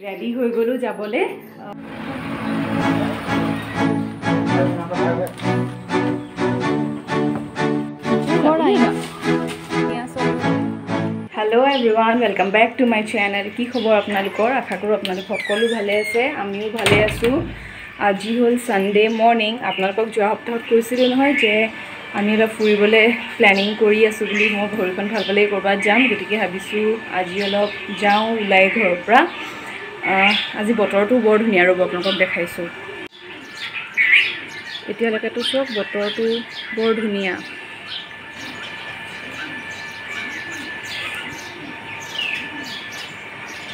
Ready হৈ গ'লো যাবলৈ। Hello' everyone welcome back to my channel কি খবৰ আপোনালোকৰ? আশা কৰোঁ আপোনালোক সকলো ভালে আছে আমিও ভালে আছোঁ। আজি হ'ল ছানডে মৰ্ণিং আপোনালোকক যোৱা সপ্তাহত কৈছিলোঁ নহয় যে আমি অলপ ফুৰিবলৈ প্লেনিং কৰি আছোঁ বুলি মই ভৰিখন ভাল পালেই ক'ৰবাত যাম গতিকে ভাবিছোঁ আজি অলপ যাওঁ ওলাই ঘৰৰ পৰা। আজি বতৰটো বৰ ধুনীয়া ৰ'ব আপোনালোকক দেখাইছোঁ। এতিয়ালৈকেতো চব বতৰটো বৰ ধুনীয়া।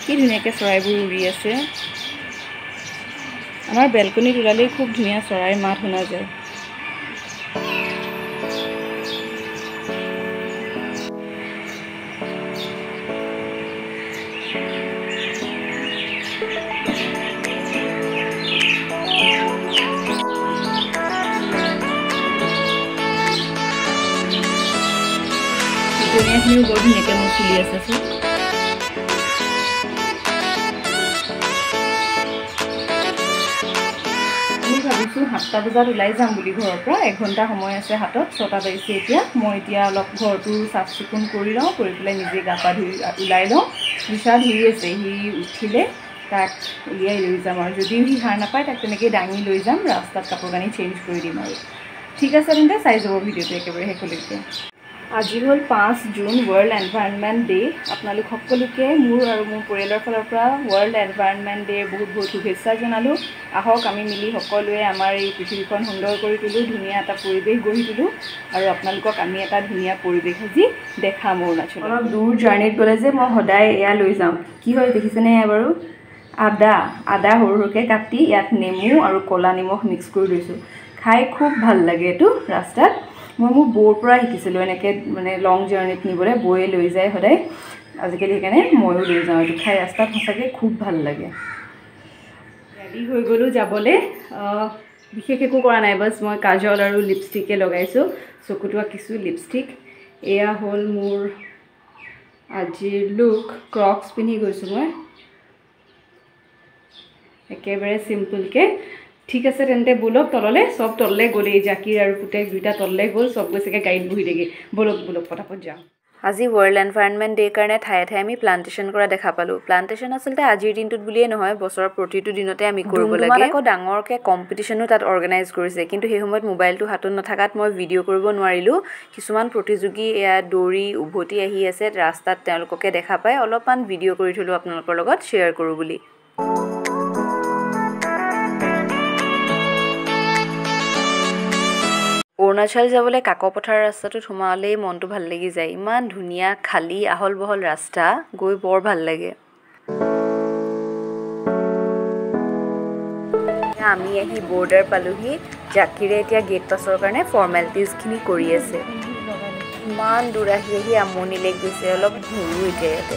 কি ধুনীয়াকৈ চৰাইবোৰ উৰি আছে। আমাৰ বেলকনিত ওলালেই খুব ধুনীয়া চৰাইৰ মাত শুনা যায়। ধুনীয়াখিনিও বৰ ধুনীয়াকৈ মোৰ ফুলি আছে ভাবিছোঁ সাতটা বজাত ওলাই যাম বুলি ঘৰৰ পৰা এঘণ্টা সময় আছে হাতত ছটা বাজিছে এতিয়া মই এতিয়া অলপ ঘৰটো চাফ চিকুণ কৰি লওঁ কৰি পেলাই নিজে গা পা ধুই ওলাই লওঁ বিশাল ধুই আছে সি উঠিলে তাক উলিয়াই লৈ যাম আৰু যদিও সি সাৰ নাপায় তাক তেনেকৈ দাঙি লৈ যাম ৰাস্তাত কাপোৰ কানি চেঞ্জ কৰি দিম আৰু ঠিক আছে তেন্তে চাই যাব ভিডিঅ'টো একেবাৰে শেষলৈকে আজি হ'ল পাঁচ জুন ৱৰ্ল্ড এনভাইৰনমেণ্ট ডে' আপোনালোক সকলোকে মোৰ আৰু মোৰ পৰিয়ালৰ ফালৰ পৰা ৱৰ্ল্ড এনভাইৰনমেণ্ট ডে'ৰ বহুত বহুত শুভেচ্ছা জনালোঁ। আহক আমি মিলি সকলোৱে আমাৰ এই পৃথিৱীখন সুন্দৰ কৰি তোলোঁ ধুনীয়া এটা পৰিৱেশ গঢ়ি তোলোঁ আৰু আপোনালোকক আমি এটা ধুনীয়া পৰিৱেশ আজি দেখাম অৰুণাচল অলপ দূৰ জাৰ্ণিত গ'লে যে মই সদায় এয়া লৈ যাওঁ কি হয় দেখিছেনে এয়া বাৰু? আদা আদা সৰু সৰুকৈ কাটি ইয়াত নেমু আৰু ক'লা নিমখ মিক্স কৰি লৈছোঁ। খাই খুব ভাল লাগে এইটো ৰাস্তাত। মই মোৰ বৌৰ পৰা শিকিছিলোঁ এনেকৈ মানে লং জাৰ্ণিত নিবলৈ বৌয়ে লৈ যায় সদায়। আজিকালি সেইকাৰণে ময়ো লৈ যাওঁ খাই ৰাস্তাত সঁচাকৈ খুব ভাল লাগে। ৰেডি হৈ গ'লোঁ যাবলৈ। বিশেষ একো কৰা নাই বাছ মই কাজল আৰু লিপষ্টিকে লগাইছোঁ চকুটো আঁকিছোঁ লিপষ্টিক এয়া হ'ল মোৰ আজিৰ লুক ক্ৰক্স পিন্ধি গৈছোঁ মই। একেবাৰে চিম্পুলকৈ ঠিক আছে তেন্তে ব'লক তললৈ চব তললৈ গ'লেই জাকিৰ আৰু পুতেক দুইটা তললৈ গ'ল চব গৈছেগৈ গাড়ীত বহি থাকে। ব'লক ব'লক পটাপট যাওঁ। আজি ৱৰ্ল্ড এনভাইৰনমেণ্ট ডে'ৰ কাৰণে ঠায়ে ঠায়ে আমি প্লান্টেশ্যন কৰা দেখা পালোঁ। প্লান্টেশ্যন আচলতে আজিৰ দিনটোত বুলিয়ে নহয় বছৰৰ প্ৰতিটো দিনতে আমি কৰিব লাগে। আকৌ ডাঙৰকৈ কম্পিটিশ্যনো তাত অৰ্গেনাইজ কৰিছে। কিন্তু সেই সময়ত মোবাইলটো হাতত নথকাত মই ভিডিঅ' কৰিব নোৱাৰিলোঁ। কিছুমান প্ৰতিযোগী এয়া দৌৰি উভতি আহি আছে ৰাস্তাত তেওঁলোককে দেখা পাই অলপমান ভিডিঅ' কৰি থ'লোঁ আপোনালোকৰ লগত শ্বেয়াৰ কৰোঁ বুলি। অৰুণাচল যাবলৈ কাকপথাৰ ৰাস্তাটোত সোমালেই মনটো ভাল লাগি যায়। ইমান ধুনীয়া খালী আহল বহল ৰাস্তা গৈ বৰ ভাল লাগে। আমি আহি বৰ্ডাৰ পালোহি। জাকিৰে এতিয়া গেট পাছৰ কাৰণে ফৰ্মেলিটিজখিনি কৰি আছে। ইমান দূৰ আহি আহি আমনি লাগি গৈছে অলপ ঘূৰো এতিয়া ইয়াতে।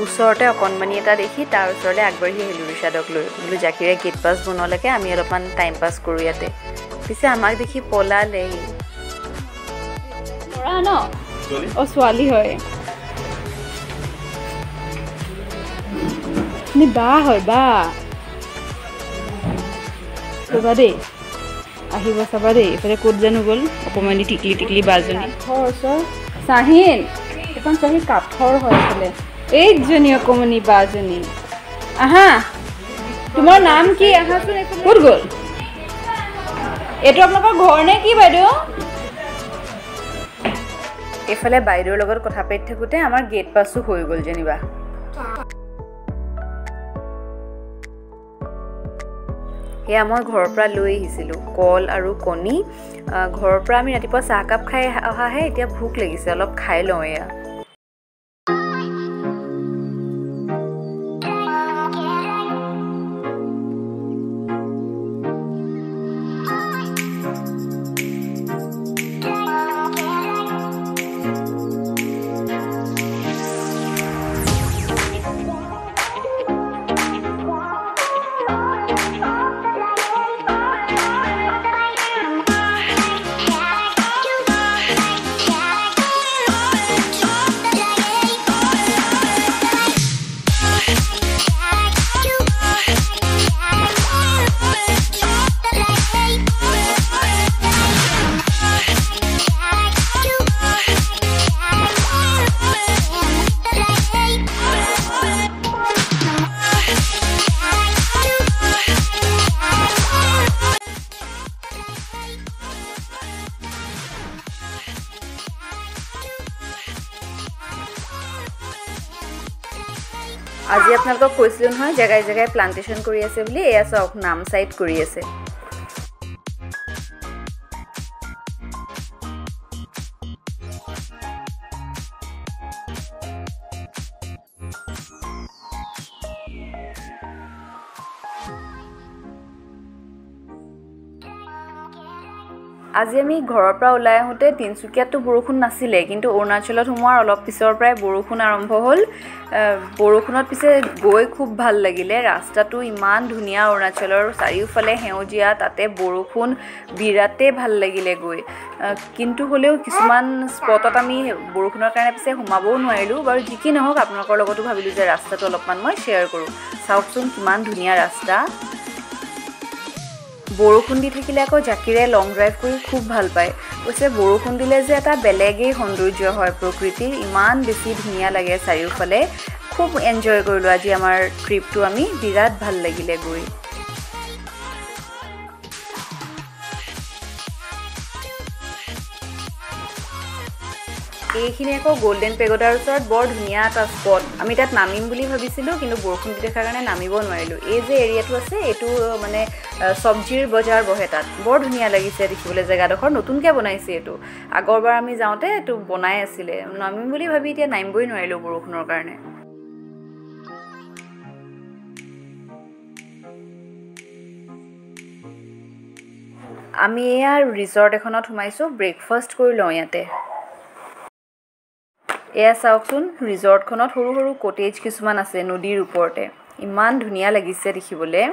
ওচৰতে অকণমানি এটা দেখি তাৰ ওচৰলৈ আগবাঢ়ি আহিলোঁ ৰিচাদক লৈ। বোলো জাকিৰে গেট পাছ বনোৱালৈকে আমি অলপমান টাইম পাছ কৰোঁ ইয়াতে। পিছে আমাক দেখি পলালেই। অঁ ছোৱালী হয়। বা হয় বা। চাবা দেই। আহিব চাবা দেই। এইফালে ক'ত জানো গ'ল? অকণমানি টিকলি টিকলি বাজনী। কাঠৰ ওচৰ। চাহিন এইখন চাহি কাঠৰ হয় এইফালে। এইজনী অকণমানি বাজনী আহা তোমাৰ নাম কি আহাচোন ক'ত গ'ল এইটো আপোনালোকৰ ঘৰ নে কি বাইদেউ এইফালে বাইদেউৰ লগত কথা পাতি থাকোঁতে আমাৰ গেট পাছো হৈ গ'ল যেনিবা সেয়া মই ঘৰৰ পৰা লৈ আহিছিলোঁ কল আৰু কণী ঘৰৰ পৰা আমি ৰাতিপুৱা চাহকাপ খাই অহাহে এতিয়া ভোক লাগিছে অলপ খাই লওঁ এয়া আপোনালোকক কৈছিলোঁ নহয় জেগাই জেগাই প্লান্টেশ্যন কৰি আছে বুলি এয়া চাওক নাম চাইড কৰি আছে। আজি আমি ঘৰৰ পৰা ওলাই আহোঁতে তিনিচুকীয়াততো বৰষুণ নাছিলে কিন্তু অৰুণাচলত সোমোৱাৰ অলপ পিছৰ পৰাই বৰষুণ আৰম্ভ হ'ল। বৰষুণত পিছে গৈ খুব ভাল লাগিলে। ৰাস্তাটো ইমান ধুনীয়া অৰুণাচলৰ চাৰিওফালে সেউজীয়া তাতে বৰষুণ বিৰাটেই ভাল লাগিলে গৈ। কিন্তু হ'লেও কিছুমান স্পটত আমি বৰষুণৰ কাৰণে পিছে সোমাবও নোৱাৰিলোঁ। বাৰু যি কি নহওক আপোনালোকৰ লগতো ভাবিলোঁ যে ৰাস্তাটো অলপমান মই শ্বেয়াৰ কৰোঁ। চাওকচোন কিমান ধুনীয়া ৰাস্তা। বৰষুণ দি থাকিলে আকৌ জাকিৰে লং ড্ৰাইভ কৰি খুব ভাল পায়। কৈছে বৰষুণ দিলে যে এটা বেলেগেই সৌন্দৰ্য হয় প্ৰকৃতিৰ। ইমান বেছি ধুনীয়া লাগে চাৰিওফালে। খুব এনজয় কৰিলোঁ আজি আমাৰ ট্ৰিপটো আমি বিৰাট ভাল লাগিলে গৈ। এইখিনি আকৌ গল্ডেন পেগডাৰ ওচৰত বৰ ধুনীয়া এটা স্পট আমি তাত নামিম বুলি ভাবিছিলোঁ কিন্তু বৰষুণ দি থকাৰ কাৰণে নামিব নোৱাৰিলোঁ। এই যে এৰিয়াটো আছে এইটো মানে চব্জিৰ বজাৰ বহে তাত। বৰ ধুনীয়া লাগিছে দেখিবলৈ জেগাডোখৰ। নতুনকৈ বনাইছে এইটো। আগৰবাৰ আমি যাওঁতে এইটো বনাই আছিলে। নামিম বুলি ভাবি এতিয়া নামিবই নোৱাৰিলোঁ বৰষুণৰ কাৰণে। আমি এয়া ৰিজৰ্ট এখনত সোমাইছোঁ। ব্ৰেকফাষ্ট কৰি লওঁ ইয়াতে। এয়া চাওকচোন ৰিজৰ্টখনত সৰু সৰু কটেজ কিছুমান আছে নদীৰ ওপৰতে। ইমান ধুনীয়া লাগিছে দেখিবলৈ।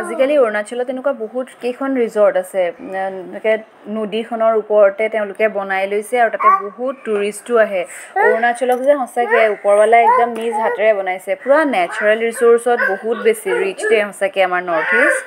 আজিকালি অৰুণাচলত এনেকুৱা বহুত কেইখন ৰিজৰ্ট আছে এনেকৈ নদীখনৰ ওপৰতে তেওঁলোকে বনাই লৈছে আৰু তাতে বহুত টুৰিষ্টো আহে। অৰুণাচলক যে সঁচাকৈ ওপৰৱালাই একদম নিজ হাতেৰে বনাইছে পূৰা নেচাৰেল ৰিচোৰ্চত বহুত বেছি ৰিচ দেই সঁচাকৈ আমাৰ নৰ্থ ইষ্ট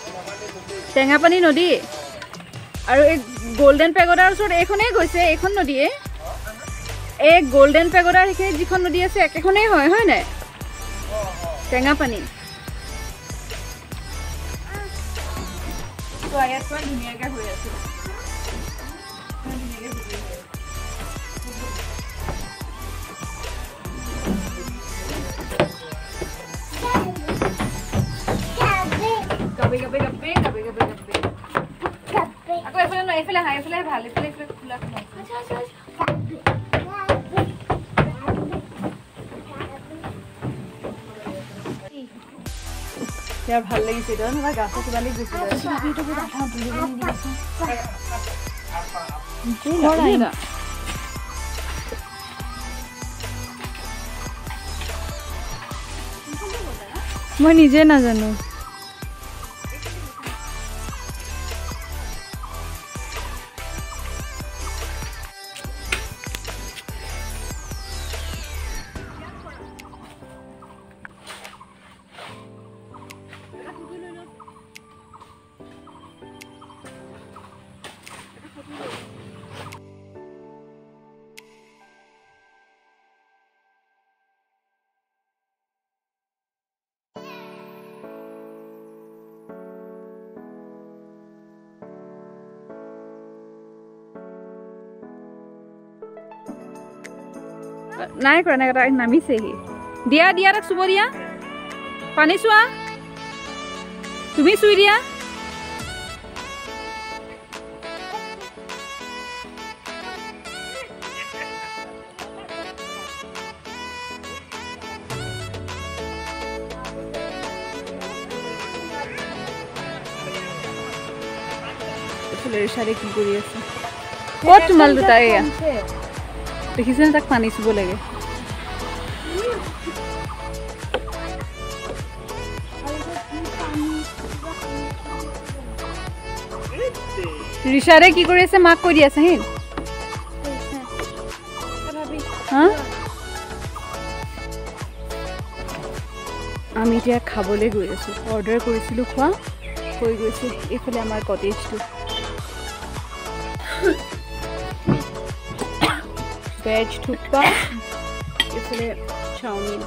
টেঙাপানী নদী আৰু এই গল্ডেন পেগডাৰ ওচৰত এইখনেই গৈছে এইখন নদীয়ে এই গল্ডেন পেগডাৰ সেইখিনি যিখন নদী আছে একেখনেই হয় হয় নাই? টেঙাপানী। ধুনীয়াকৈ হৈ আছে। আকৌ এইফালে নহয় এইফালে আহা এইফালে ভাল এইফালে এইফালে খোলা খোলা ইয়াৰ ভাল লাগিছে এতিয়া নহয় গাছে কিবা লাগি গৈছিলে মই নিজে নাজানো নাই কৰা নাই কৰা তাক নামিছেহি। দিয়া দিয়া তাক চুব দিয়া। পানী চোৱা। তুমি চুই দিয়া। এইফালে ৰিচাৰে কি কৰি আছে? ক'ত তোমাল দুটা এয়া? দেখিছেনে তাক পানী চুব লাগে। ৰিচাৰে কি কৰি আছে, মাক কৈ দি আছে হা? আমি এতিয়া খাবলৈ গৈ আছোঁ। অৰ্ডাৰ কৰিছিলোঁ, খোৱা। কৈ গৈছোঁ, এইফালে আমাৰ কটেজটো। वेज थुक्का इसलिए चाउमीन।